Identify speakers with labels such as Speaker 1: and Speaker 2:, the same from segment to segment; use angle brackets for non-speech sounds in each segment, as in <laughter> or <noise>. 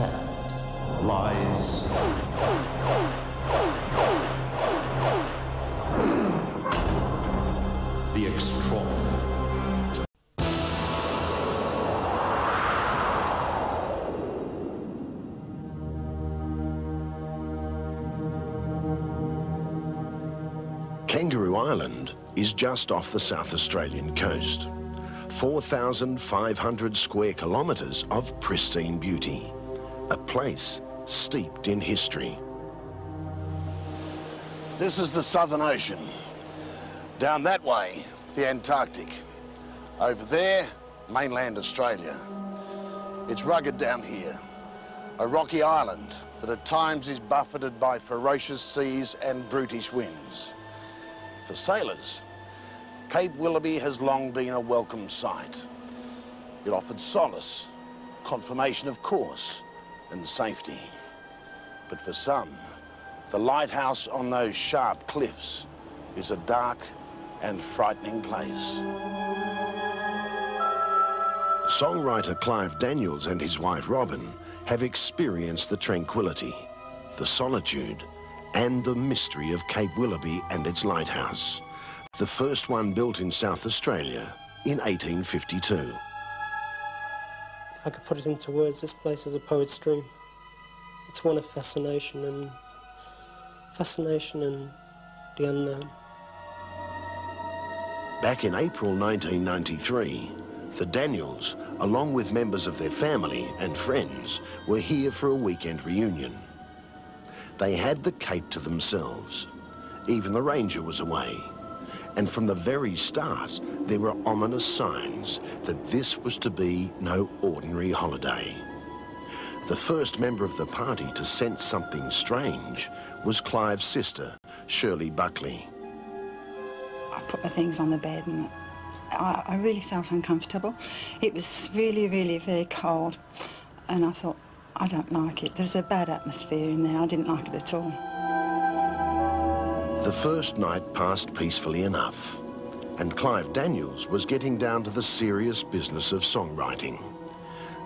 Speaker 1: sand lies the extraordinary.
Speaker 2: Kangaroo Island is just off the South Australian coast. 4,500 square kilometres of pristine beauty. A place steeped in history. This is the Southern Ocean. Down that way, the Antarctic. Over there, mainland Australia. It's rugged down here. A rocky island that at times is buffeted by ferocious seas and brutish winds. For sailors, Cape Willoughby has long been a welcome sight. It offered solace, confirmation of course, and safety. But for some, the lighthouse on those sharp cliffs is a dark and frightening place. Songwriter Clive Daniels and his wife Robin have experienced the tranquility, the solitude, and the mystery of Cape Willoughby and its lighthouse, the first one built in South Australia in 1852.
Speaker 3: I could put it into words, this place is a poet's dream. It's one of fascination and fascination and the unknown.
Speaker 2: Back in April 1993, the Daniels, along with members of their family and friends, were here for a weekend reunion. They had the Cape to themselves. Even the ranger was away. And from the very start, there were ominous signs that this was to be no ordinary holiday. The first member of the party to sense something strange was Clive's sister, Shirley Buckley.
Speaker 4: I put my things on the bed and I, I really felt uncomfortable. It was really, really very cold. And I thought, I don't like it. There's a bad atmosphere in there. I didn't like it at all.
Speaker 2: The first night passed peacefully enough, and Clive Daniels was getting down to the serious business of songwriting.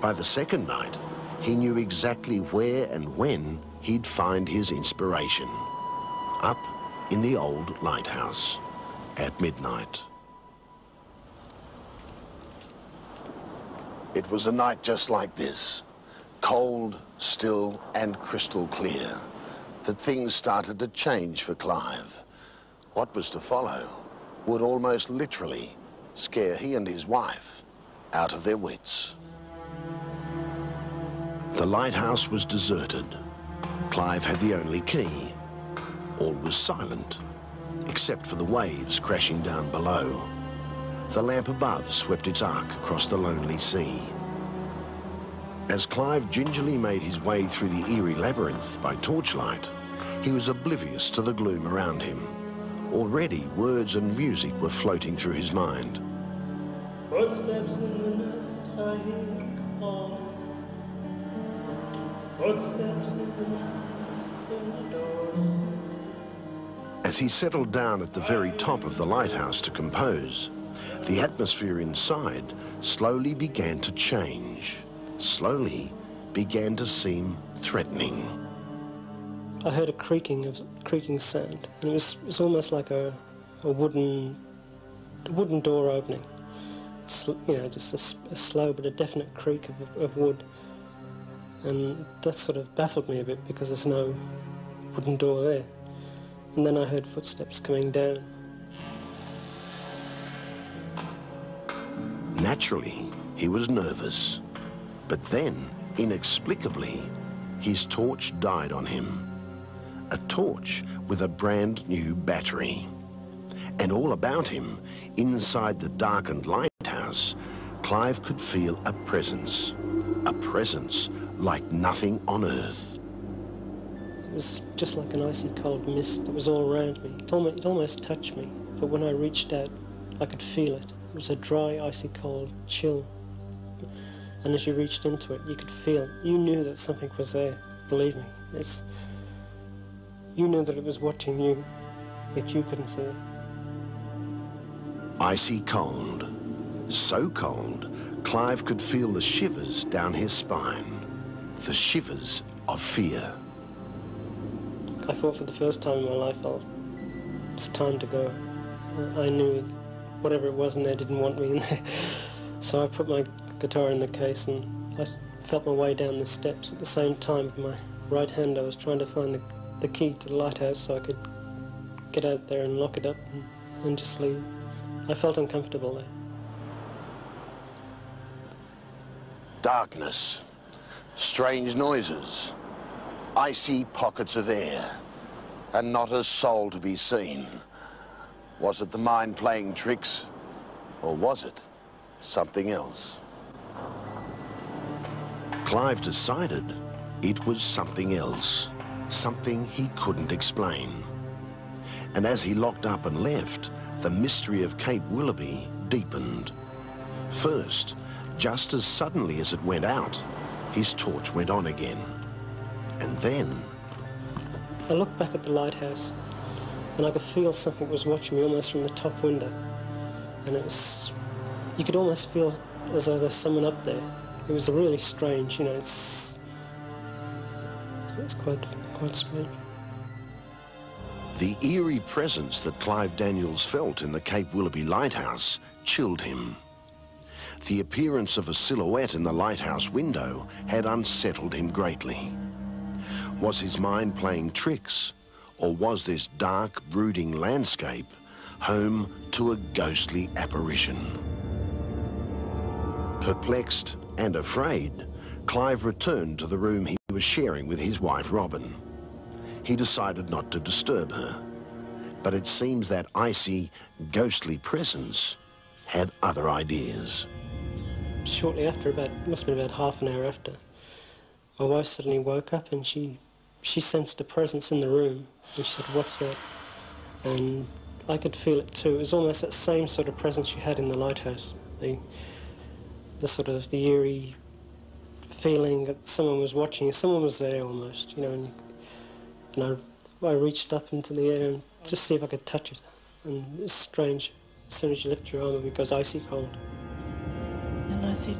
Speaker 2: By the second night, he knew exactly where and when he'd find his inspiration. Up in the old lighthouse at midnight. It was a night just like this, cold, still, and crystal clear, that things started to change for Clive. What was to follow would almost literally scare he and his wife out of their wits. The lighthouse was deserted. Clive had the only key. All was silent, except for the waves crashing down below. The lamp above swept its arc across the lonely sea. As Clive gingerly made his way through the eerie labyrinth by torchlight, he was oblivious to the gloom around him. Already, words and music were floating through his mind.
Speaker 3: Footsteps in the night, I hear call. Footsteps in the night, in the door.
Speaker 2: As he settled down at the very top of the lighthouse to compose, the atmosphere inside slowly began to change, slowly began to seem threatening.
Speaker 3: I heard a creaking of creaking sound, and it was, it was almost like a, a wooden a wooden door opening. Sl- you know, just a slow but a definite creak of, of wood, and that sort of baffled me a bit because there's no wooden door there. And then I heard footsteps coming down.
Speaker 2: Naturally, he was nervous. But then, inexplicably, his torch died on him. A torch with a brand new battery. And all about him, inside the darkened lighthouse, Clive could feel a presence. A presence like nothing on earth.
Speaker 3: It was just like an icy cold mist that was all around me. It almost, it almost touched me, but when I reached out, I could feel it. It was a dry, icy cold chill. And as you reached into it, you could feel it. You knew that something was there. Believe me, it's. You knew that it was watching you, yet you couldn't see it.
Speaker 2: Icy cold. So cold, Clive could feel the shivers down his spine. the shivers of fear.
Speaker 3: I thought for the first time in my life, oh, it's time to go. I knew whatever it was in there didn't want me in there. <laughs> So I put my guitar in the case and I felt my way down the steps. At the same time, with my right hand, I was trying to find the, the key to the lighthouse so I could get out there and lock it up and, and just leave. I felt uncomfortable there.
Speaker 2: Darkness, strange noises, icy pockets of air, and not a soul to be seen. Was it the mind playing tricks, or was it something else? Clive decided it was something else, something he couldn't explain. And as he locked up and left, the mystery of Cape Willoughby deepened. First, just as suddenly as it went out, his torch went on again. And then...
Speaker 3: I looked back at the lighthouse and I could feel something was watching me almost from the top window. And it was... You could almost feel as though there's someone up there. It was really strange, you know, it's... It's quite,
Speaker 2: The eerie presence that Clive Daniels felt in the Cape Willoughby lighthouse chilled him. The appearance of a silhouette in the lighthouse window had unsettled him greatly. Was his mind playing tricks, or was this dark, brooding landscape home to a ghostly apparition? Perplexed and afraid, Clive returned to the room he was sharing with his wife Robin. He decided not to disturb her, but it seems that icy, ghostly presence had other ideas.
Speaker 3: Shortly after, about must have been about half an hour after, my wife suddenly woke up and she she sensed a presence in the room and she said, "What's that?" And I could feel it too. It was almost that same sort of presence you had in the lighthouse. The the sort of the eerie feeling that someone was watching you. Someone was there almost, you know. And, and I, I reached up into the air and just see if I could touch it. And it's strange. As soon as you lift your arm, it goes icy cold.
Speaker 5: And I said,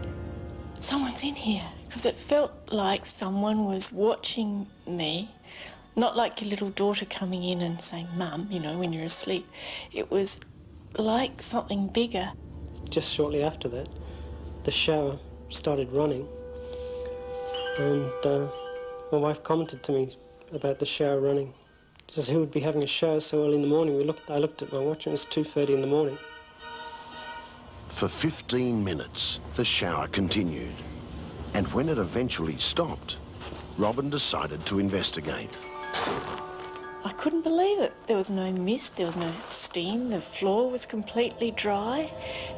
Speaker 5: someone's in here. Because it felt like someone was watching me. Not like your little daughter coming in and saying, Mum, you know, when you're asleep. It was like something bigger.
Speaker 3: Just shortly after that, the shower started running. And uh, my wife commented to me about the shower running. She says, who would be having a shower so early in the morning? We looked, I looked at my watch and it was 2.30 in the morning.
Speaker 2: For 15 minutes, the shower continued. And when it eventually stopped, Robin decided to investigate.
Speaker 5: I couldn't believe it. There was no mist, there was no steam, the floor was completely dry.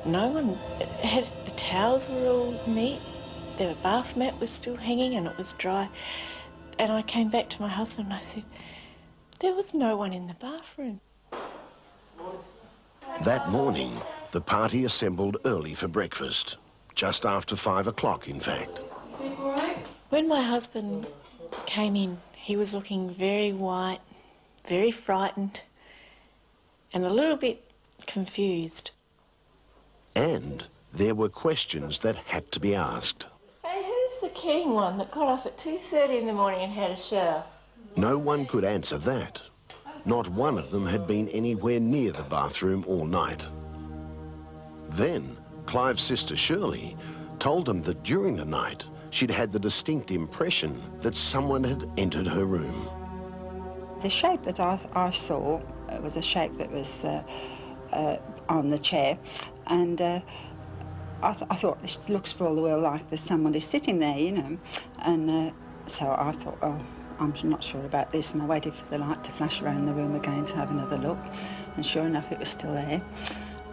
Speaker 5: No one had, the towels were all neat, the bath mat was still hanging and it was dry. And I came back to my husband and I said, there was no one in the bathroom.
Speaker 2: That morning, the party assembled early for breakfast. Just after five o'clock, in fact.
Speaker 5: When my husband came in, he was looking very white, very frightened, and a little bit confused.
Speaker 2: And there were questions that had to be asked.
Speaker 5: Hey, who's the keen one that got up at 2.30 in the morning and had a shower?
Speaker 2: No one could answer that. Not one of them had been anywhere near the bathroom all night. Then, Clive's sister Shirley told him that during the night she'd had the distinct impression that someone had entered her room.
Speaker 4: The shape that I, I saw was a shape that was uh, uh, on the chair, and uh, I, th I, thought this looks for all the world like there's somebody sitting there, you know, and uh, so I thought, oh, I'm not sure about this, and I waited for the light to flash around the room again to have another look, and sure enough, it was still there.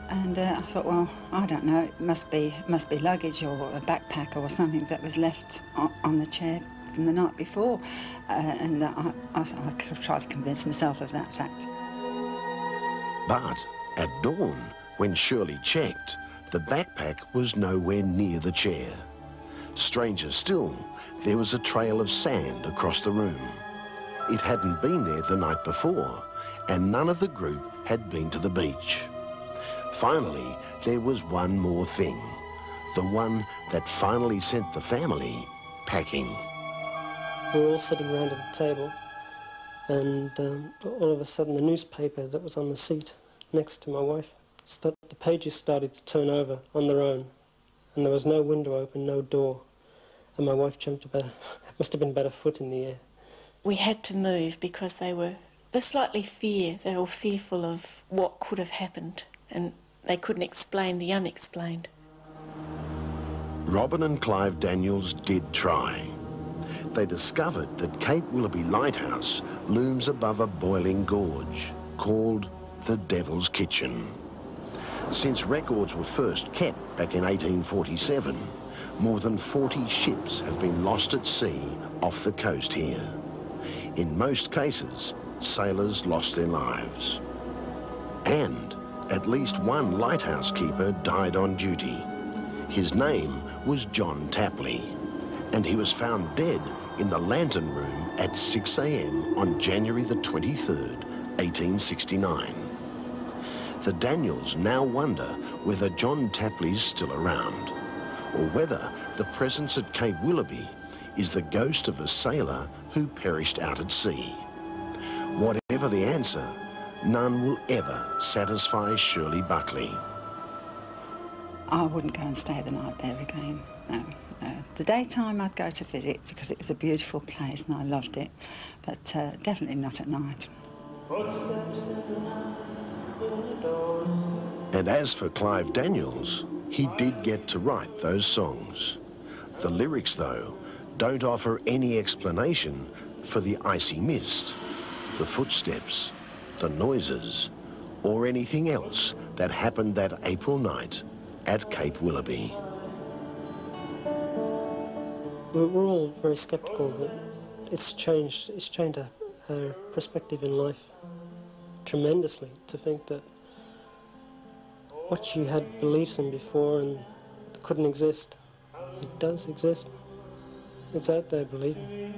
Speaker 4: And uh, I thought, well, I don't know, it must be, must be luggage or a backpack or something that was left on, on the chair from the night before. Uh, and I, I, I tried to convince myself of that fact.
Speaker 2: But at dawn, when Shirley checked, the backpack was nowhere near the chair. Stranger still, there was a trail of sand across the room. It hadn't been there the night before, and none of the group had been to the beach. Finally, there was one more thing. The one that finally sent the family packing.
Speaker 3: we were all sitting around at a table, and um, all of a sudden the newspaper that was on the seat next to my wife, the pages started to turn over on their own, and there was no window open, no door, and my wife jumped about, <laughs> must have been about a foot in the air.
Speaker 5: We had to move because they were they slightly fear. They were fearful of what could have happened, and they couldn't explain the unexplained.
Speaker 2: Robin and Clive Daniels did try. They discovered that Cape Willoughby Lighthouse looms above a boiling gorge called the Devil's Kitchen. Since records were first kept back in 1847, more than 40 ships have been lost at sea off the coast here. In most cases, sailors lost their lives. And at least one lighthouse keeper died on duty. His name was John Tapley, and he was found dead in the lantern room at 6 a.m. on January the 23rd, 1869. The Daniels now wonder whether John Tapley's still around, or whether the presence at Cape Willoughby is the ghost of a sailor who perished out at sea. Whatever the answer, none will ever satisfy Shirley Buckley.
Speaker 4: I wouldn't go and stay the night there again. No, no. The daytime I'd go to visit because it was a beautiful place and I loved it, but uh, definitely not at night.
Speaker 2: And as for Clive Daniels, he did get to write those songs. The lyrics, though, don't offer any explanation for the icy mist, the footsteps, the noises, or anything else that happened that April night at Cape Willoughby.
Speaker 3: We're, we're all very sceptical that it's changed. It's changed our, our perspective in life tremendously. To think that what you had beliefs in before and couldn't exist, it does exist. It's out there, believe me.